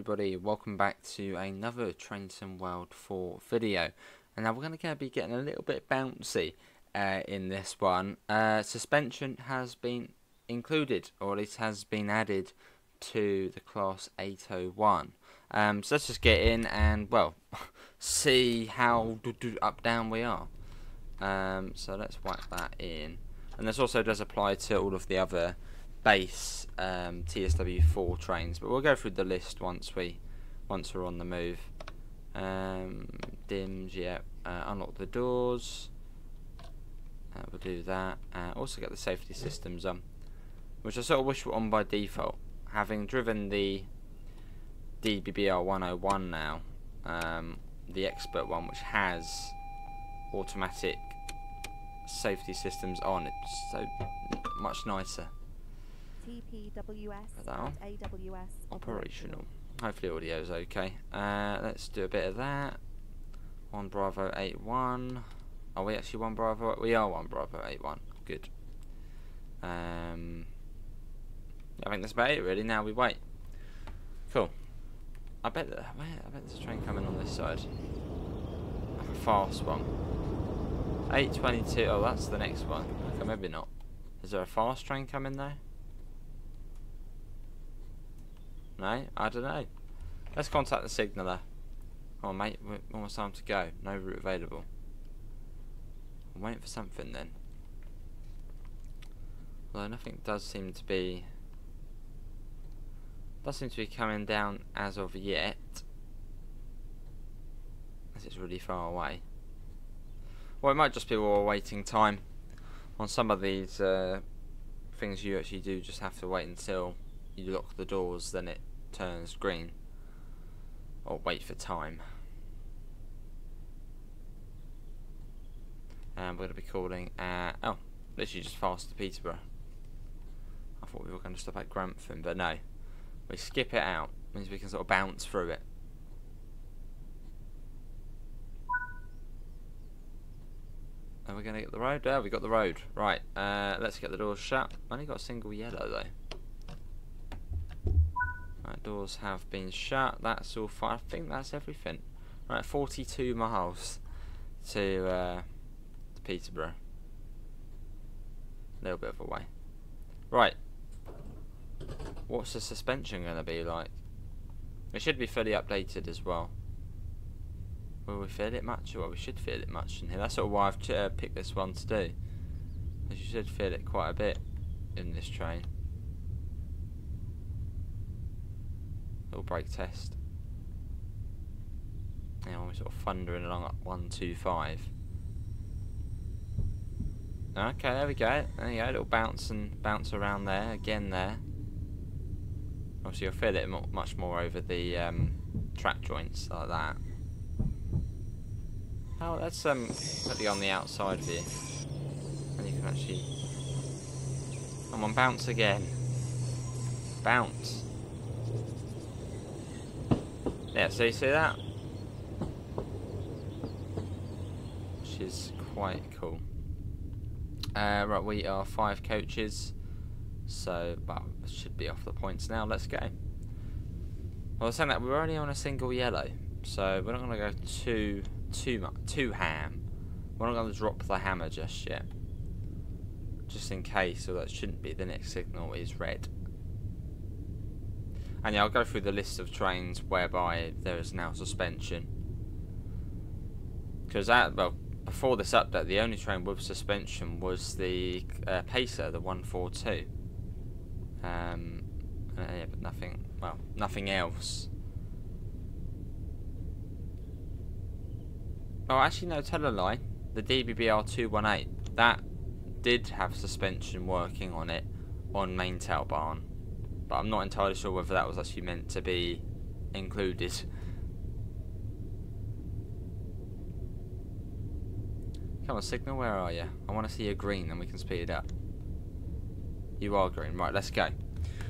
everybody, welcome back to another Train Sim World 4 video. And now we're going to be getting a little bit bouncy uh, in this one. Uh, suspension has been included, or at least has been added to the class 801. Um, so let's just get in and, well, see how do up down we are. Um, so let's whack that in. And this also does apply to all of the other base um, TSW4 trains, but we'll go through the list once we once we're on the move. Um, dims, yeah. Uh, unlock the doors. Uh, we'll do that. Uh, also get the safety systems on, which I sort of wish were on by default. Having driven the DBBR 101 now, um, the expert one, which has automatic safety systems on, it's so much nicer. TPWS AWS operational. Hopefully audio is okay. Uh, let's do a bit of that. One Bravo eight one. Are we actually one Bravo? We are one Bravo eight one. Good. Um, I think that's about it really. Now we wait. Cool. I bet that, I bet there's a train coming on this side. Like a fast one. 822. Oh, that's the next one. Okay, maybe not. Is there a fast train coming there? No, I don't know. Let's contact the signaller. Oh mate, we're almost time to go. No route available. I'm waiting for something then. Although nothing does seem to be does seem to be coming down as of yet. As it's really far away. Well it might just be we're waiting time. On some of these uh, things you actually do just have to wait until you lock the doors then it turns green or wait for time and we're going to be calling at oh literally just fast to Peterborough I thought we were going to stop at Grantham but no we skip it out means we can sort of bounce through it and we're going to get the road? There, we got the road. Right, uh, let's get the doors shut. Only got a single yellow though. Right, doors have been shut. That's all fine. I think that's everything. Right, 42 miles to, uh, to Peterborough. A little bit of a way. Right. What's the suspension going to be like? It should be fully updated as well. Will we feel it much? Well, we should feel it much in here. That's sort of why I've uh, picked this one to do. Because you should feel it quite a bit in this train. Little brake test. Now we're sort of thundering along at 125. Okay, there we go. There you go, little bounce and bounce around there, again there. Obviously you'll feel it much more over the um, track joints like that. Oh, let's um, put on the outside view. And you can actually... Come on, bounce again. Bounce. Yeah, so you see that? Which is quite cool. Uh, right, we are five coaches. So, well, should be off the points now. Let's go. Well, I was saying that we're only on a single yellow. So, we're not going to go too, too much, too ham. We're not going to drop the hammer just yet. Just in case, so that shouldn't be. The next signal is red. And yeah, I'll go through the list of trains whereby there is now suspension. Because that, well, before this update, the only train with suspension was the uh, Pacer, the 142. Um, uh, yeah, but nothing, well, nothing else. Oh, actually, no, tell a lie. The DBBR 218, that did have suspension working on it on Maintalbahn but I'm not entirely sure whether that was actually meant to be included. Come on, signal, where are you? I want to see you green, then we can speed it up. You are green. Right, let's go.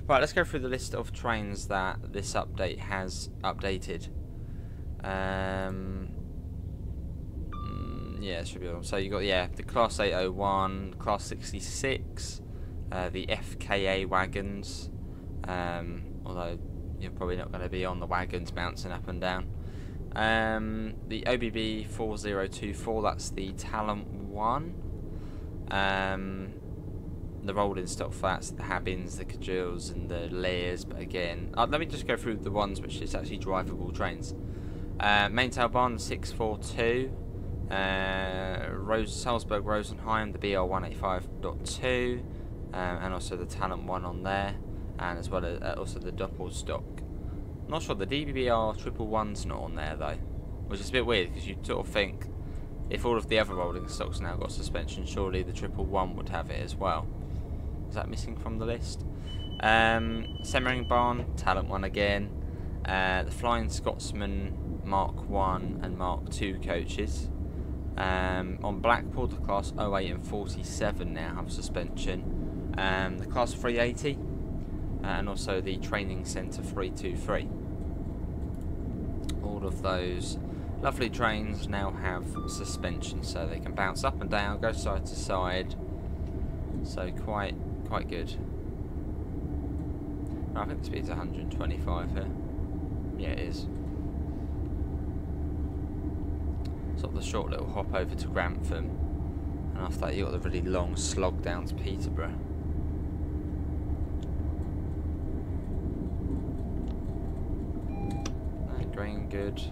Right, let's go through the list of trains that this update has updated. Um, mm, yeah, it should be on. So you got yeah the Class 801, Class 66, uh, the FKA wagons, um, although you're probably not going to be on the wagons bouncing up and down. Um, the OBB 4024, that's the Talent 1. Um, the rolling stock flats, the Habins, the Cajules, and the Layers, But again, uh, let me just go through the ones which is actually drivable trains. Uh, Maintalbahn 642, uh, Rose, Salzburg Rosenheim, the BR 185.2, um, and also the Talent 1 on there, and as well as uh, also the Doppelstock. Not sure the DBR triple one's not on there though, which is a bit weird because you sort of think if all of the other rolling stocks now got suspension, surely the triple one would have it as well. Is that missing from the list? Um, Semmeringbahn, Talent 1 again. Uh, the Flying Scotsman Mark 1 and Mark 2 coaches. Um, on Blackpool, the Class 08 and 47 now have suspension. Um, the Class 380 uh, and also the Training Centre 323. All of those lovely trains now have suspension so they can bounce up and down, go side to side. So quite quite good. I think the speed's 125 here. Yeah, it is. Sort of the short little hop over to Grantham. And after that, you've got the really long slog down to Peterborough. Right, green, good.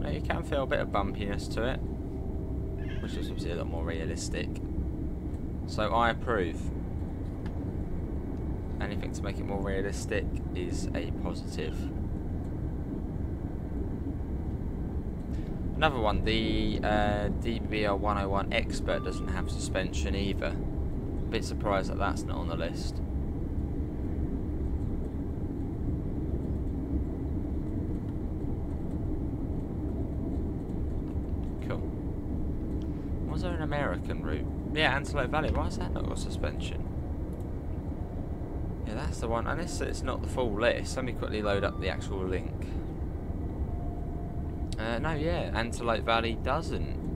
Now you can feel a bit of bumpiness to it, which is obviously a lot more realistic. So I approve. Anything to make it more realistic is a positive. Another one, the uh, DBR 101 Expert doesn't have suspension either. A bit surprised that that's not on the list. Cool. Was there an American route? Yeah, Antelope Valley. Why is that not got suspension? Yeah, that's the one. Unless it's not the full list. Let me quickly load up the actual link. Uh, no, yeah, Antelope Valley doesn't.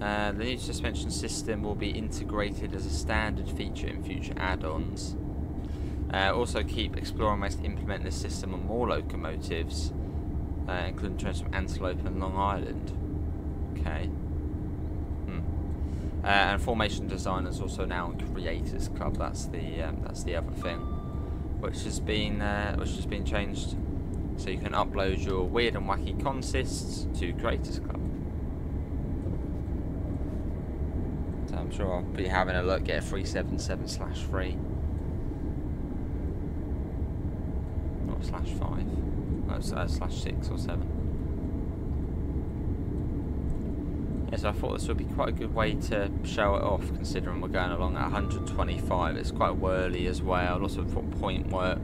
Uh, the new suspension system will be integrated as a standard feature in future add-ons. Uh, also keep exploring ways to implement this system on more locomotives, uh, including trains from Antelope and Long Island. Okay. Uh, and Formation Designers also now on Creators Club. That's the um, that's the other thing, which has been uh, which has been changed, so you can upload your weird and wacky consists to Creators Club. So I'm sure I'll be having a look at three seven seven slash three, not slash five, no, uh, slash six or seven. Yeah, so I thought this would be quite a good way to show it off, considering we're going along at 125. It's quite whirly as well, lots of point work.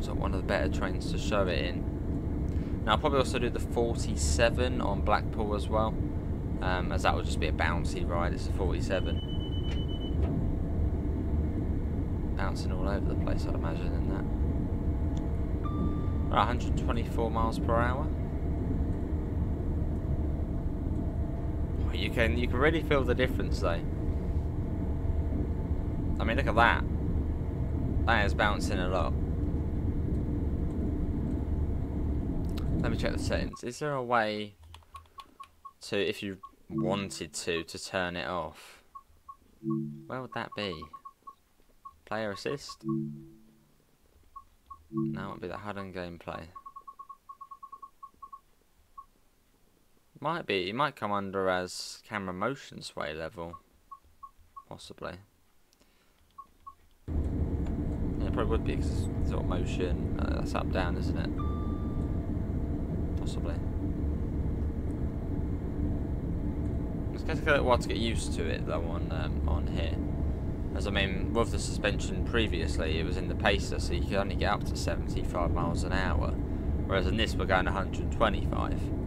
So one of the better trains to show it in. Now I'll probably also do the 47 on Blackpool as well, um, as that would just be a bouncy ride, it's a 47. Bouncing all over the place I'd imagine in that. Right, 124 miles per hour. You can you can really feel the difference though. I mean, look at that. That is bouncing a lot. Let me check the settings. Is there a way to, if you wanted to, to turn it off? Where would that be? Player assist? No, it would be the and gameplay. Might be. It might come under as camera motion sway level. Possibly. Yeah, it probably would be because it's sort of motion. Uh, that's up down, isn't it? Possibly. It's going to take a while to get used to it though on um, on here. As I mean, with the suspension previously, it was in the pacer, so you could only get up to 75 miles an hour. Whereas in this, we're going 125.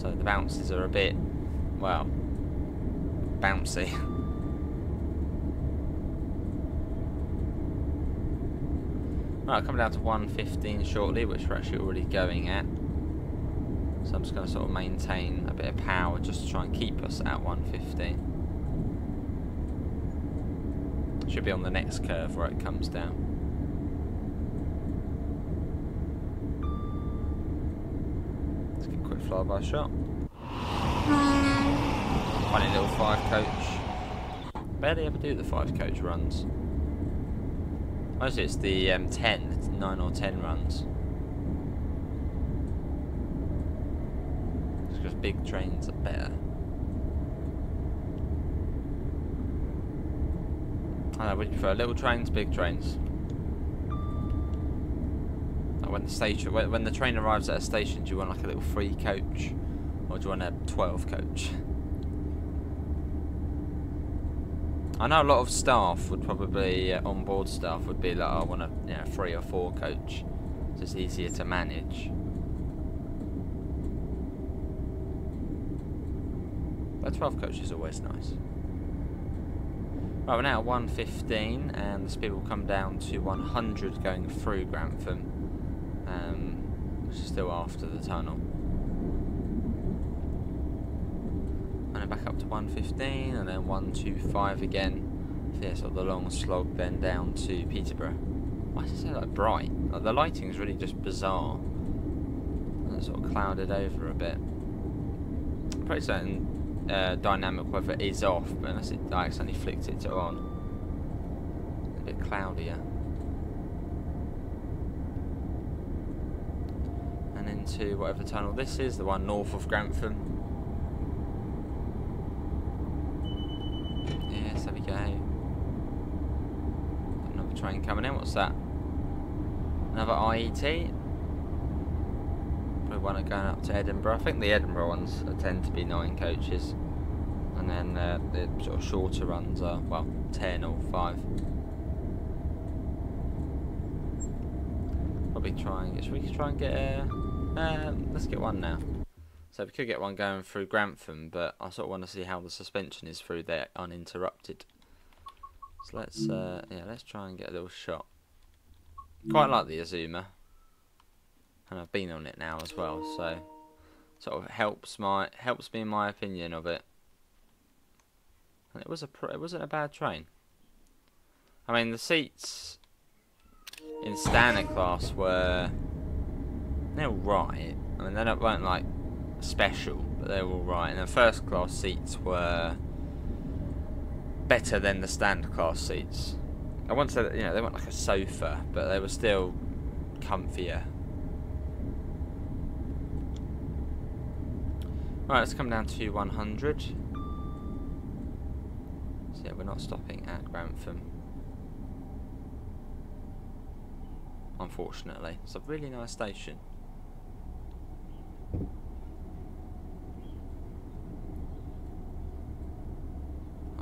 So the bounces are a bit, well, bouncy. right, coming down to 115 shortly, which we're actually already going at. So I'm just going to sort of maintain a bit of power just to try and keep us at 115. Should be on the next curve where it comes down. Let's get a quick flyby shot. Funny little five coach. Barely ever do the five coach runs. Mostly it's the um, 10, 9 or 10 runs. Because big trains are better. I know, would you prefer little trains, big trains? When the station, when, when the train arrives at a station, do you want like a little free coach, or do you want a 12 coach? I know a lot of staff would probably, uh, on-board staff would be like, oh, I want a you know, three or four coach. It's just easier to manage. But 12 coach is always nice. Right, we're now at 115 and the speed will come down to 100 going through Grantham, still after the tunnel. And then back up to 115 and then 125 again. So yeah, sort of the long slog then down to Peterborough. Why is it so like bright? Like, the lighting is really just bizarre. And it's sort of clouded over a bit. pretty certain uh, dynamic weather is off, but unless it, I accidentally flicked it to on. A bit cloudier. And into whatever tunnel this is, the one north of Grantham. Yes, there we go. Another train coming in, what's that? Another IET? Probably one going up to Edinburgh. I think the Edinburgh ones tend to be nine coaches. And then uh, the sort of shorter runs are, well, 10 or 5. Probably try and get, should we try and get a, uh, let's get one now. So we could get one going through Grantham, but I sort of want to see how the suspension is through there uninterrupted. So let's, uh, yeah, let's try and get a little shot. Quite like the Azuma and I've been on it now as well, so sort of helps my helps me in my opinion of it. And it was a it wasn't a bad train. I mean the seats in standard class were they're right. I mean they don't, weren't like special, but they were all right. And the first class seats were better than the standard class seats. I won't say that you know they weren't like a sofa, but they were still comfier Right, let's come down to 100. So yeah, we're not stopping at Grantham. Unfortunately. It's a really nice station.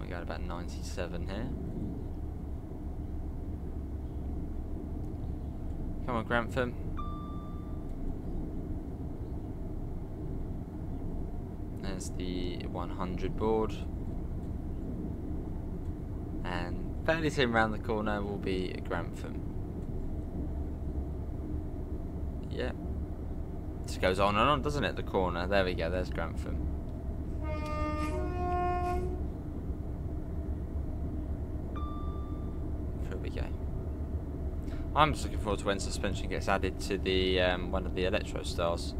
We got about 97 here. Come on, Grantham. There's the 100 board. And fairly soon around the corner will be Grantham. Yeah. Just goes on and on, doesn't it, the corner? There we go, there's Grantham. Here we go. I'm just looking forward to when suspension gets added to the um, one of the Electrostars.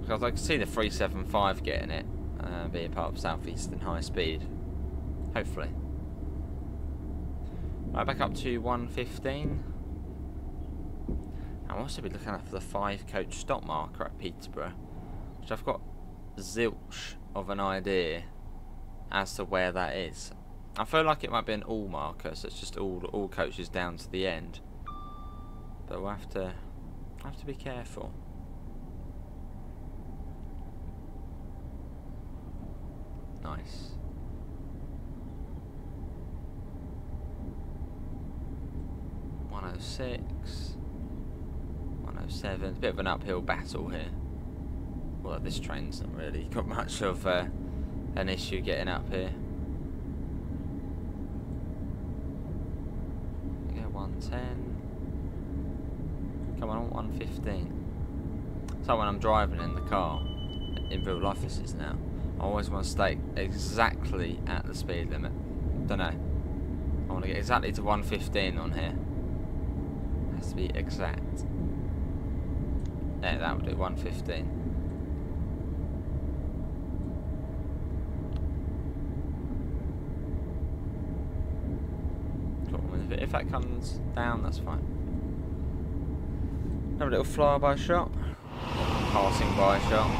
Because I can see the 375 getting it, uh, being part of Southeastern High Speed. Hopefully. Right, back up to 115. I'll also be looking out for the 5 coach stop marker at Peterborough, which I've got zilch of an idea as to where that is. I feel like it might be an all marker, so it's just all all coaches down to the end. But we'll have to have to be careful. Nice. One oh six. One oh seven. A Bit of an uphill battle here. Well, this train's not really got much of uh, an issue getting up here. Yeah, one ten. Come on, one fifteen. So when I'm driving in the car, in real life this is now. I always want to stay exactly at the speed limit. Don't know. I want to get exactly to 115 on here. Has to be exact. Yeah, that would do 115. If, if that comes down, that's fine. Have a little flyby shot. Passing by shot.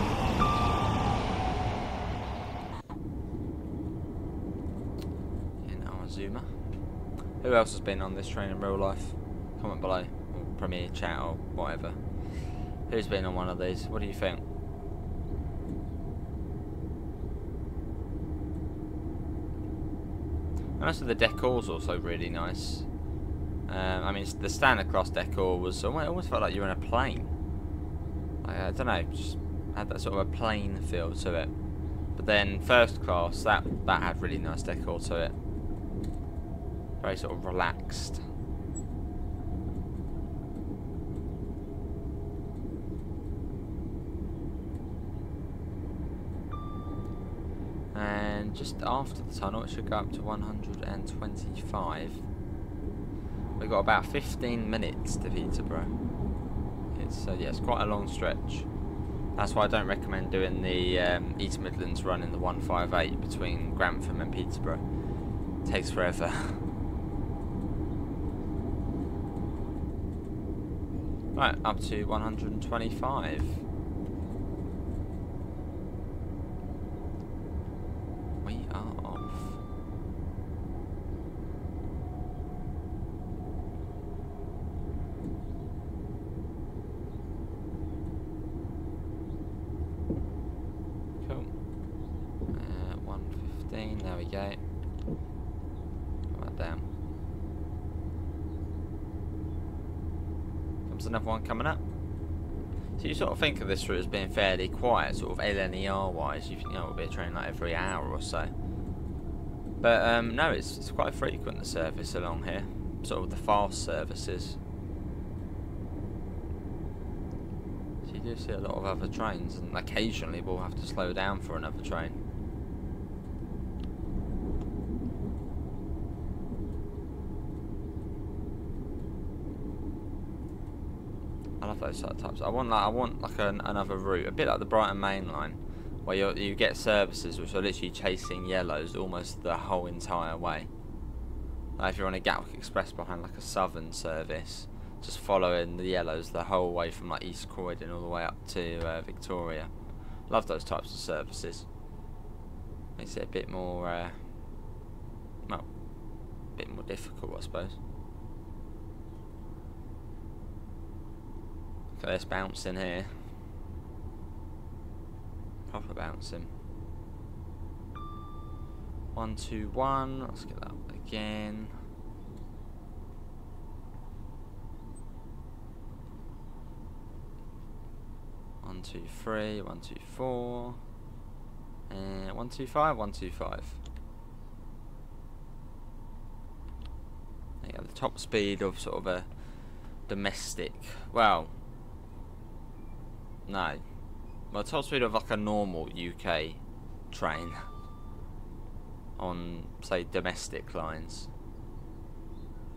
In our Azuma. Who else has been on this train in real life? Comment below. Or Premiere chat or whatever. Who's been on one of these? What do you think? And also the decor's also really nice. Um, I mean, the stand across decor was almost, it almost felt like you were in a plane. I, I don't know, just had that sort of a plane feel to it. But then first class, that that had really nice decor to it. Very sort of relaxed. And just after the tunnel, it should go up to 125. We've got about 15 minutes to Peterborough. It's, uh, yeah, it's quite a long stretch. That's why I don't recommend doing the um, East Midlands run in the 158 between Grantham and Peterborough. It takes forever. right, up to 125. Another one coming up. So you sort of think of this route as being fairly quiet, sort of LNER wise. You think, know, it'll be a train like every hour or so. But um, no, it's, it's quite frequent the service along here. Sort of the fast services. So you do see a lot of other trains, and occasionally we'll have to slow down for another train. Those sort of types. I want like I want like an, another route, a bit like the Brighton Main Line, where you you get services which are literally chasing yellows almost the whole entire way. Like if you're on a Gatwick Express behind like a Southern service, just following the yellows the whole way from like East Croydon all the way up to uh, Victoria. Love those types of services. Makes it a bit more, uh, well, a bit more difficult, I suppose. First bouncing here. Proper bouncing. One, two, one. Let's get that again. One, two, three. One, two, four. And one, two, five. One, two, five. Yeah, the top speed of sort of a domestic, well, no. Well, top speed of like a normal UK train on, say, domestic lines.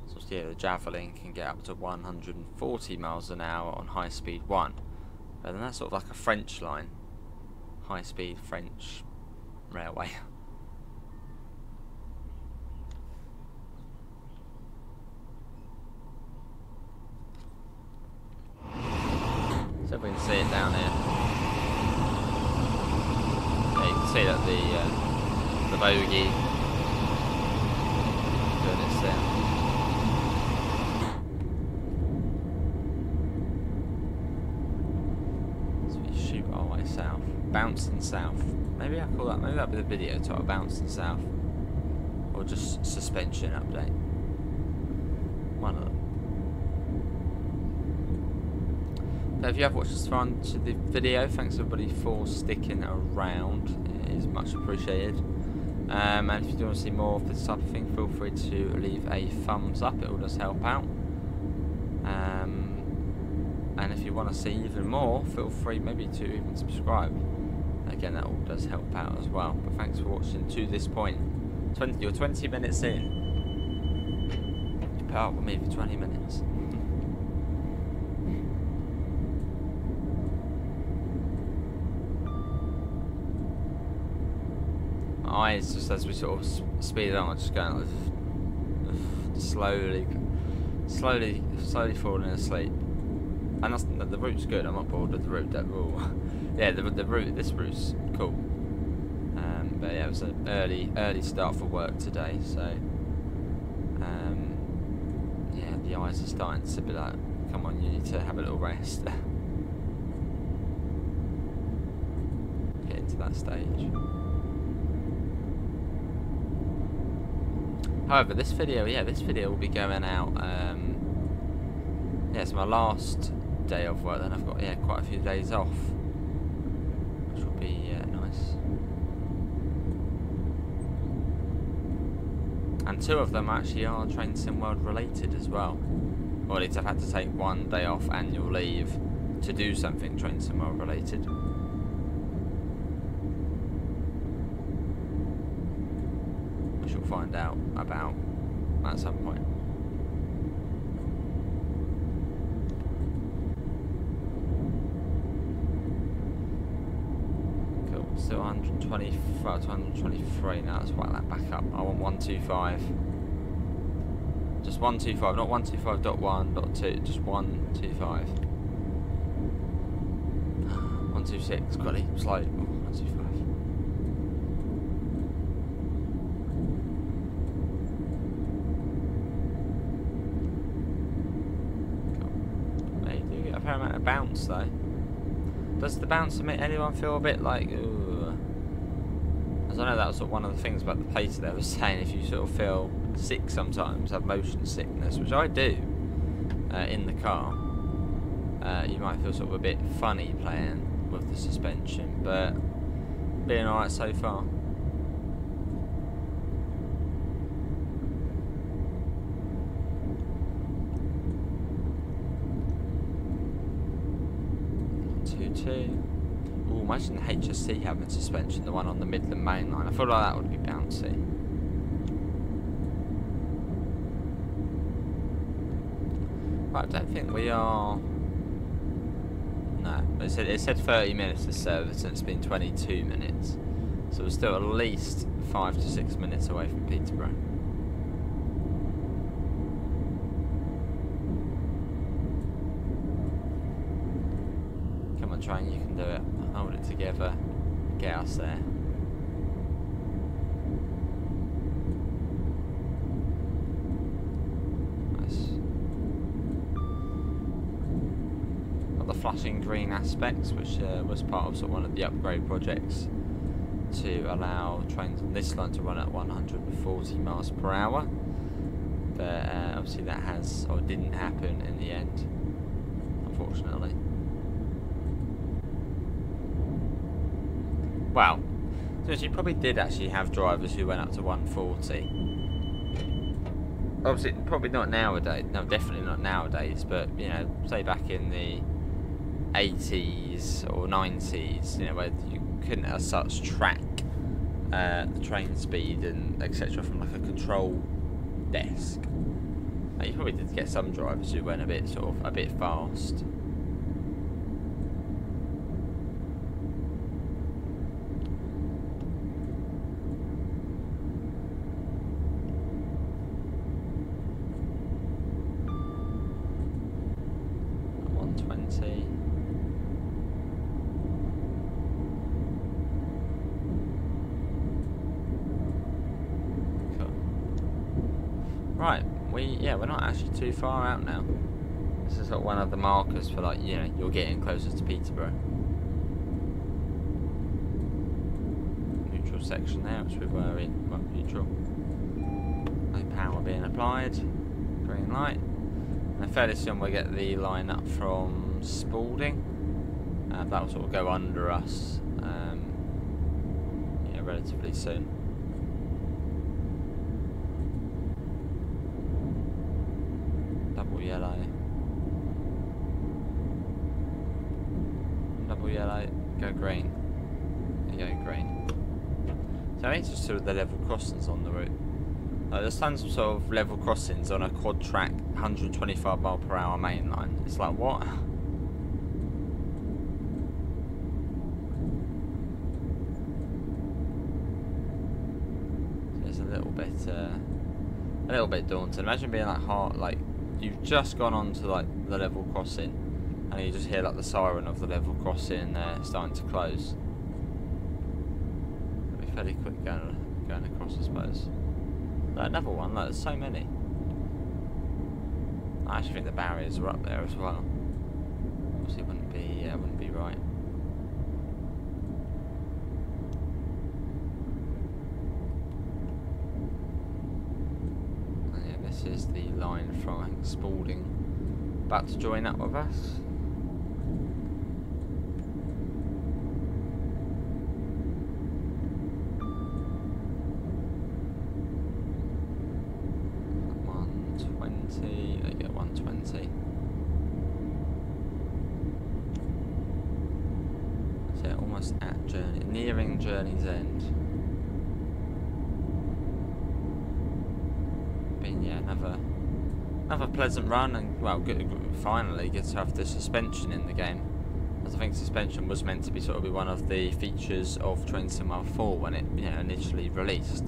So yeah, the Javelin can get up to 140 miles an hour on high speed one. But then that's sort of like a French line. High speed French railway. So if we can see it down here. Yeah, you can see that the uh, the bogey doing its thing. So we shoot our way south. Bouncing south. Maybe I call that maybe that'll be the video title, Bouncing South. Or just suspension update. One of them. If you have watched this far into the video, thanks everybody for sticking around. It is much appreciated. Um, and if you do want to see more of this type of thing, feel free to leave a thumbs up. It all does help out. Um, and if you want to see even more, feel free maybe to even subscribe. Again, that all does help out as well. But thanks for watching to this point. 20, you're 20 minutes in. You put up with me for 20 minutes. My eyes, just as we sort of speed are just going like, slowly, slowly, slowly falling asleep. And that's, the route's good. I'm not bored with the route. That rule. yeah, the the route. This route's cool. Um, but yeah, it was an early early start for work today, so um, yeah, the eyes are starting to be like, come on, you need to have a little rest. Get into that stage. However, this video, yeah, this video will be going out. Um, yeah, it's my last day of work. Then I've got yeah quite a few days off, which will be uh, nice. And two of them actually are Train Sim World related as well. Or at least I've had to take one day off annual leave to do something Train Sim World related. Which we'll find out about at some point. Cool, still 120, 123 now, let's whack that back up. I want 125. Just 125, not 125.1.2, just 125. 126, got it, slow. 125. fair amount of bounce though. Does the bounce make anyone feel a bit like, ooh? As I know that was sort of one of the things about the plater there was saying if you sort of feel sick sometimes, have motion sickness, which I do uh, in the car, uh, you might feel sort of a bit funny playing with the suspension, but being alright so far. two. Ooh, imagine HST having suspension, the one on the Midland main line. I feel like that would be bouncy. Right, I don't think we are... No, it said, it said 30 minutes to service and it's been 22 minutes. So we're still at least 5 to 6 minutes away from Peterborough. Come on, train, you can do it. Hold it together, get us there. Flashing green aspects, which uh, was part of, sort of one of the upgrade projects to allow trains on this line to run at 140 miles per hour. But uh, obviously that has, or didn't happen in the end, unfortunately. Well, so she probably did actually have drivers who went up to 140. Obviously, probably not nowadays. No, definitely not nowadays. But you know, say back in the 80s or 90s, you know, where you couldn't as such track uh, the train speed and etc. from like a control desk. You probably did get some drivers who went a bit sort of a bit fast. 120. Cool. Right, we yeah, we're not actually too far out now. This is like one of the markers for like, you know, you're getting closer to Peterborough. Neutral section there, which we were in, well, neutral. No power being applied. Green light. And fairly soon we'll get the line up from Spalding. Uh, that will sort of go under us um, yeah, relatively soon. Double yellow. Double yellow, go green. Go, green. So I need to sort of the level crossings on the route. Like, there's tons of sort of level crossings on a quad track, 125 mile per hour main line. It's like what? It's a little bit, uh, a little bit daunting. Imagine being like hard, like you've just gone on to like the level crossing, and you just hear like the siren of the level crossing uh, starting to close. It'll be fairly quick going going across, I suppose. Like another one. Like, there's so many. I actually think the barriers are up there as well. Obviously, it wouldn't be uh, wouldn't be right. And yeah, is the line from Spalding about to join up with us. One twenty. They get one twenty. So yeah, almost at journey, nearing journey's end. Been yeah, another another pleasant run, and well, good, finally get to have the suspension in the game. As I think suspension was meant to be sort of be one of the features of Train Sim World 4 when it you know, initially released,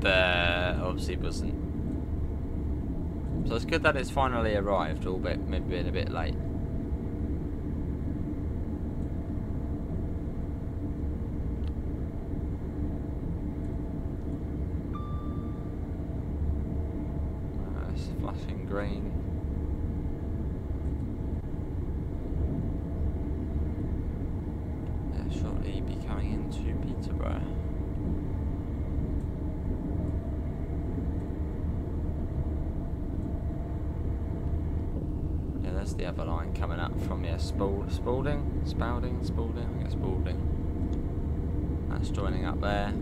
but obviously wasn't. So it's good that it's finally arrived, albeit maybe being a bit late. Uh, it's green. Yeah, shortly be coming into Peterborough. Yeah, that's the other line coming up from yeah, Spald Spalding? Spalding? Spalding? I it's Spalding. That's joining up there.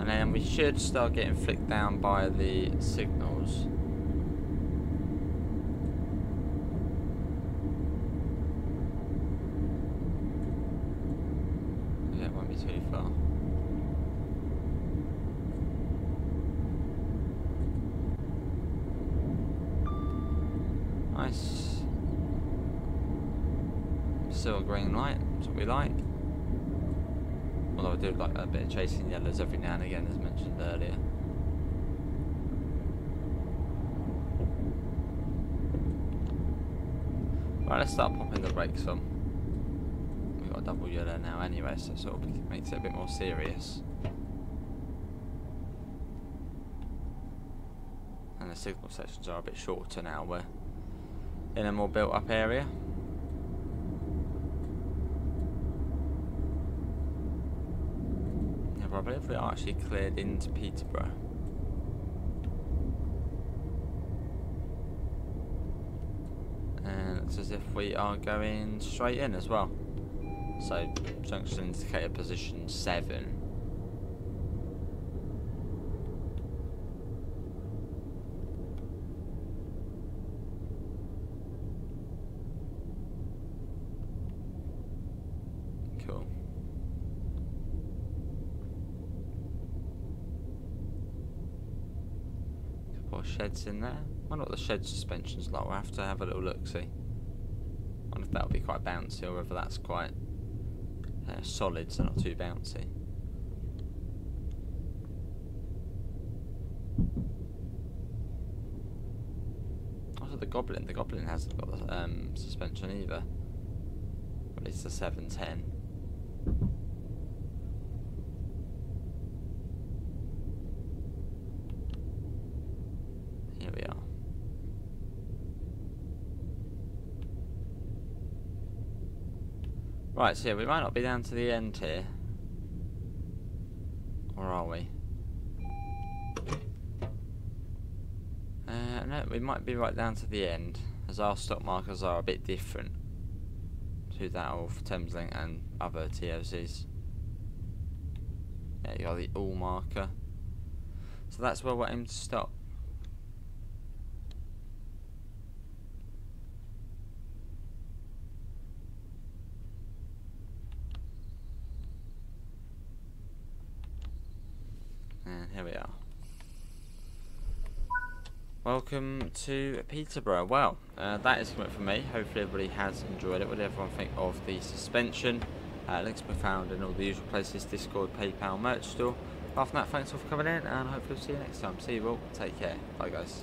And then we should start getting flicked down by the signals. Yeah, it won't be too far. Nice. Still a green light, that's what we like. Although I do like a bit of chasing yellows every now and again, as mentioned earlier. Right, let's start popping the brakes on. We've got a double yellow now anyway, so it sort of makes it a bit more serious. And the signal sections are a bit shorter now, we're in a more built up area. Yeah, but I believe we are actually cleared into Peterborough. And it's as if we are going straight in as well. So, junction indicator position 7. Cool. Couple of sheds in there. wonder what the shed suspension's like. We'll have to have a little look see. wonder if that'll be quite bouncy or whether that's quite uh, solid, so not too bouncy. Also, the Goblin. The Goblin hasn't got the um, suspension either. At least the 710. Here we are. Right, so yeah, we might not be down to the end here. Or are we? Uh, no, we might be right down to the end, as our stop markers are a bit different to that of Thameslink and other TOCs. Yeah, you got the all marker. So that's where we're aiming to stop. And here we are. Welcome to Peterborough. Well, uh, that is coming for me. Hopefully everybody has enjoyed it. What did everyone think of the suspension? Uh, links can be found in all the usual places, Discord, PayPal, merch store. Apart from that, thanks all for coming in, and hopefully we'll see you next time. See you all. Take care. Bye, guys.